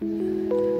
う